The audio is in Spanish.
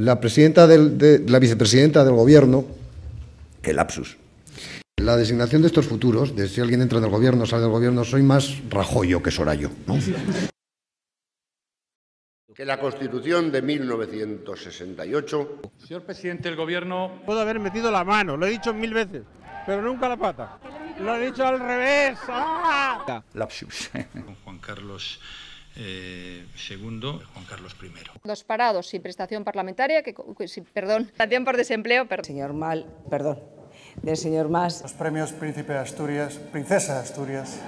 La presidenta del, de, la vicepresidenta del gobierno, qué lapsus. La designación de estos futuros, de si alguien entra en el gobierno o sale del gobierno, soy más Rajoyo que Sorayo. ¿no? Que la Constitución de 1968. Señor presidente del gobierno. Puedo haber metido la mano, lo he dicho mil veces, pero nunca la pata. Lo he dicho al revés. ¡Ah! Lapsus. Juan Carlos. Eh, segundo, Juan Carlos I. Los parados sin prestación parlamentaria, que, sin, perdón, prestación por desempleo, perdón. Señor Mal, perdón, del señor Mas. Los premios Príncipe de Asturias, Princesa de Asturias,